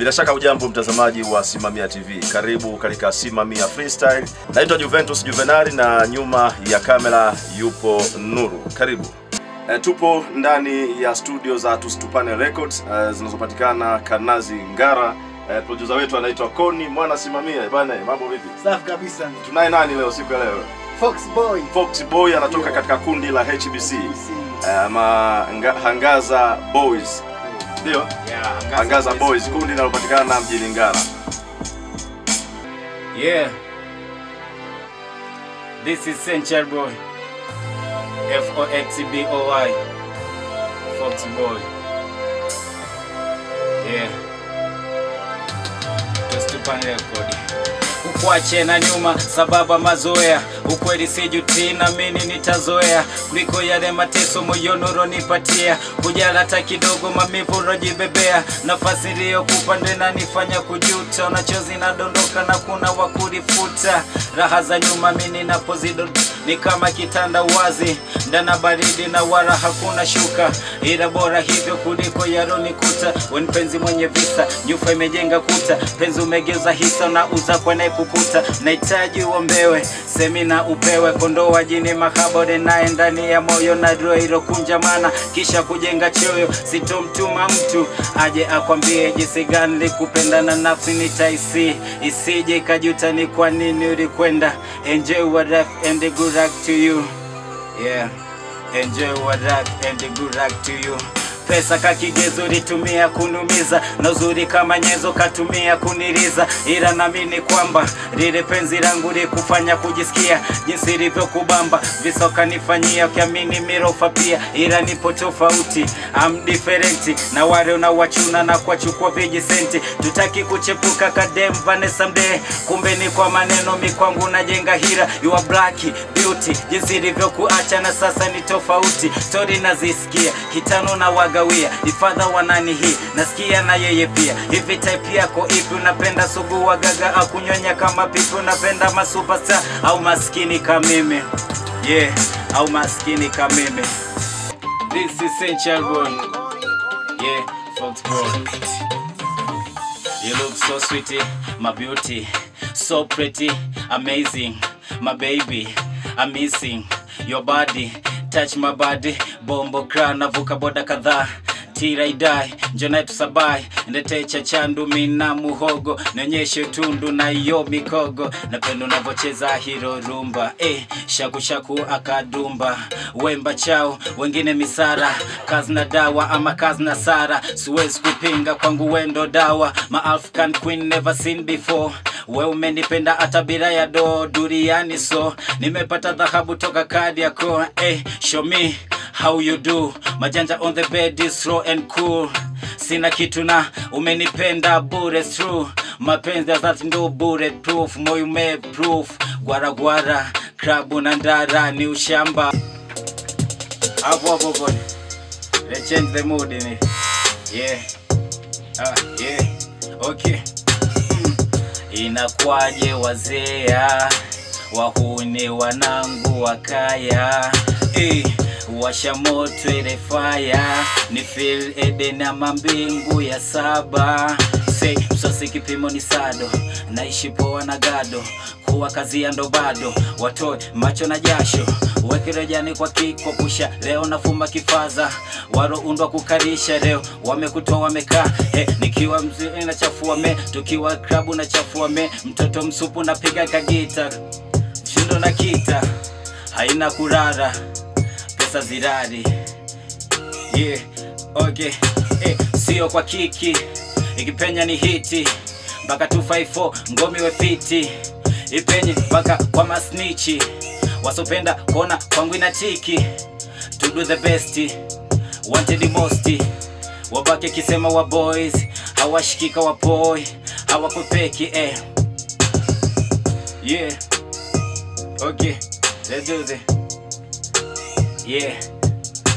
Bila shaka ujambo mtazamaji wa Simamia TV, karibu katika Simamia Freestyle. Naitwa Juventus Juvenari na nyuma ya kamera yupo Nuru. Karibu. E, tupo ndani ya studio za Tusitupane Records e, zinazopatikana Kanazi Ngara. E, producer wetu anaitwa Koni Mwana Simamia. Bwana, mambo vipi? Safi kabisa. Tunaye nani leo siku ya leo? Fox Boy. Fox Boy anatoka katika kundi la HBC. E, ma, nga, Hangaza Boys. Ndio? Yeah, Angaza Boys, kundi linalopatikana mjini Ngara. Yeah. This is Central Boy. F O X B O Y. Fox Boy. Yeah. Just to record. Ukwache na nyuma sababu mazoea, ukweli sijuti na mimi nitazoea. Kuliko yale mateso moyoni uronipatia, kujala hata kidogo mamivu urojibebea, nafasi iliyokupa ndo inanifanya kujuta, unachozi nadondoka na kuna wakulifuta. raha za nyuma mimi ninapozido ni kama kitanda wazi. Ndana baridi na wala hakuna shuka, ila bora hivyo kuliko yaronikuta. We mpenzi mwenye visa, nyufa imejenga kuta, penzi umegeuza hisa na uza kwa naye kukuta, nahitaji uombewe semina upewe kondoo wa jini mahabore naye ndani ya moyo na dro ilokunjamana kisha kujenga choyo, sitomtuma mtu aje akwambie jinsi gani likupenda na nafsi nitaisi isije ikajuta ni kwa nini ulikwenda. Enjoy what life and the good luck to you. Yeah. Enjoy what life and the good luck to you. Pesa kakigezo litumia kunumiza. Na uzuri kama nyezo katumia kuniliza, ila naamini kwamba lile penzi langu likufanya kujisikia jinsi ilivyokubamba, visa ukanifanyia ukiamini mirofa pia, ila nipo tofauti, am different. Na wale unawachuna na kuwachukua vijisenti, tutaki kuchepuka kadem Vanessa Mdee, kumbe ni kwa maneno mikwangu najenga hira, you are black beauty, jinsi ilivyokuacha na sasa ni tofauti, story nazisikia. Kitano na wagawia, ifadha wanani hii nasikia na yeye pia, hivi type yako ipi? Unapenda sugu wagaga gaga akunyonya kama pipi? Unapenda masupasta au maskini kama mimi? Yeah, au maskini kama mimi. This is Central Boy. Yeah, Fox Boy. You look so sweet, my beauty, so pretty, amazing, my baby, I'm missing your body, touch my body, bombo kra navuka boda kadhaa. Tiraidai njona tusabai ndetecha chandu mina muhogo. Nionyeshe tundu na iyo mikogo. Napenda unavocheza hiro rumba. Eh, shaku shaku akadumba. Wemba chao wengine misara. Kazi na dawa ama kazi na sara. Siwezi kupinga kwangu wendo dawa. Ma African queen never seen before. We umenipenda hata bila ya do duriani so. Nimepata dhahabu toka kadi yako eh, show me how you do? Majanja on the bed is slow and cool. Sina kitu na umenipenda bure through. Mapenzi ya dhati ndo proof moyo umeproof gwaragwara krabu na ndara ni ushamba. Hapo hapo boy let's change the mood in it yeah. Ah yeah. Okay. Mm. inakwaje wazea wahune wanangu wakaya eh, washa moto ile fire. Ni feel eden ama ya saba. Say msosi kipimo ni sado. Naishi poa na gado. Kuwa kazi ya ndo bado. Watoe macho na jasho. Wekirejani kwa kiko pusha leo nafuma kifaza. Waroundwa kukarisha. Leo wamekutoa wamekaa. Hey, nikiwa mzee nachafua me. Tukiwa klabu na chafua me. Mtoto msupu napiga kagita shindo na kita. Haina kurara pesa zirari yeah okay eh, sio kwa kiki. Ikipenya ni hiti mpaka 254 ngomi wepiti ipenye mpaka kwa masnichi. Wasopenda kona kwangu ina tiki. To do the best wanted most. Wabake kisema wa boys hawashikika wa boy hawakopeki eh. Yeah okay let's do this yeah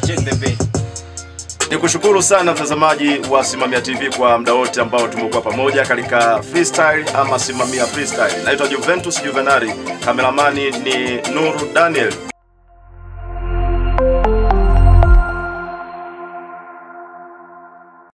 check the beat sana mtazamaji wa Simamia TV kwa muda wote ambao tumekuwa pamoja katika freestyle ama Simamia Freestyle. Naitwa Juventus Juvenari, kameramani ni Nuru Daniel.